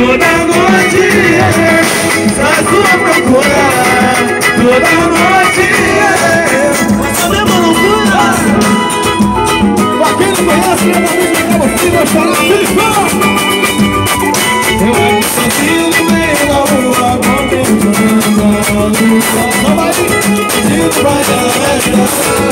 Toda noite é sua procura. Toda noite Passa a mesma loucura Pra quem não conhece, essa música pra você vai chorar Silicone! Eu sozinho no meio da rua Contemplando a lua Só vai, vai dar